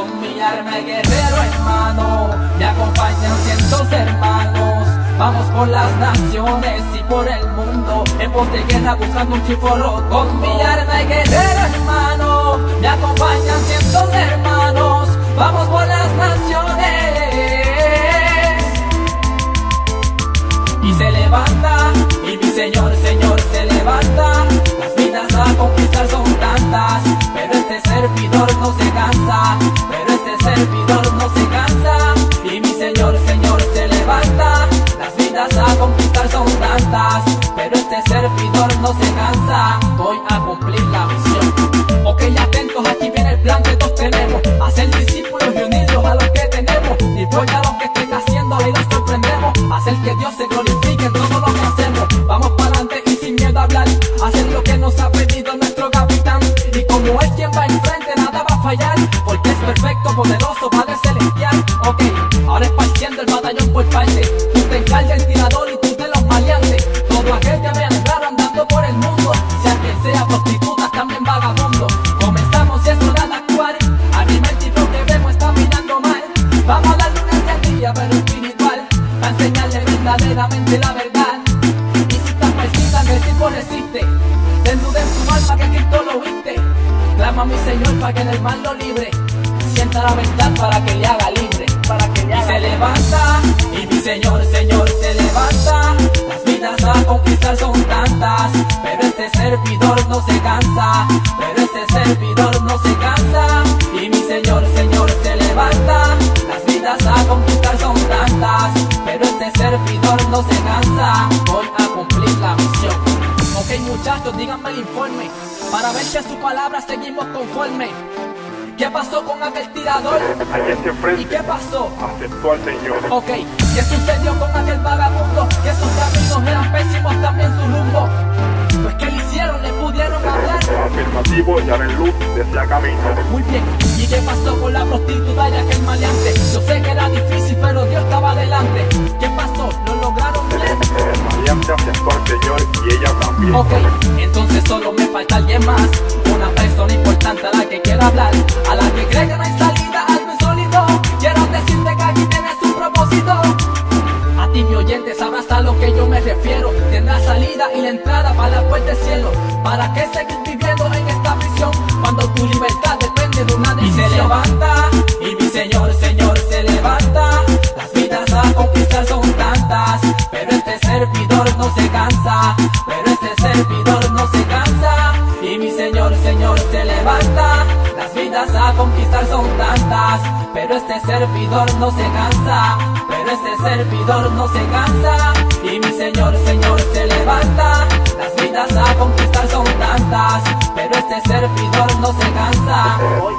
mi arma guerrero hermano, me acompañan cientos hermanos. Vamos por las naciones y por el mundo, en pos de guerra buscando un chiforro. Con mi arma guerrero hermano, me acompañan cientos hermanos. Vamos por las naciones. Y se levanta, y mi Señor, Señor se levanta. Las vidas a conquistar son tantas, pero este servidor no se conquistar son tantas, pero este servidor no se cansa. Voy a cumplir la misión. Ok, atentos, aquí viene el plan que todos tenemos. Hacer discípulos y unirlos a los que tenemos. Y voy a lo que estén haciendo, ahí los sorprendemos. Hacer que Dios se glorifique en todo lo que hacemos. Vamos para adelante y sin miedo a hablar. Hacer lo que nos ha pedido nuestro capitán. Y como es quien va enfrente, nada va a fallar. Porque es perfecto, poderoso, Padre celestial. Ok, ahora esparciendo el batallón por parte. Comenzamos y es hora de actuar. Arriba el tipo que vemos está mirando mal. Vamos a darle una encendida, pero espiritual. A enseñarle verdaderamente la verdad. Y si estás perdida, que el tipo resiste. Desnuden su alma que Cristo lo viste. Clama a mi Señor para que en el mal lo libre. Sienta la verdad para que le haga libre. Para que le haga y se levanta. Y mi Señor, Señor se levanta. Las vidas a conquistar son tantas. Pero este servidor no se cansa. Pero díganme el informe Para ver si a su palabra seguimos conforme ¿Qué pasó con aquel tirador? Allí hacia ¿Y qué pasó? aceptó al Señor. Ok, ¿qué sucedió con aquel vagabundo? Que sus caminos eran pésimos también su rumbo Pues ¿qué le hicieron? ¿Le pudieron hablar? Afirmativo, ya en luz, decía camino. Muy bien, ¿y qué pasó con la prostituta y aquel maleante? Yo sé que era difícil, pero Dios estaba delante ¿Qué Ok, entonces solo me falta alguien más. Una persona importante a la que quiero hablar. A la que cree que no hay salida, algo insólito Quiero decirte que aquí tienes un propósito. A ti mi oyente sabrás a lo que yo me refiero. Tendrás salida y la entrada para la puerta del cielo. ¿Para qué seguir viviendo en esta prisión? Cuando tu libertad depende de una decisión Y se levanta, y mi Señor, Señor se levanta. Las vidas a conquistar son tantas Pero este servidor no se cansa vidas a conquistar son tantas Pero este servidor no se cansa Pero este servidor no se cansa. Y mi Señor, Señor se levanta Las vidas a conquistar son tantas Pero este servidor no se cansa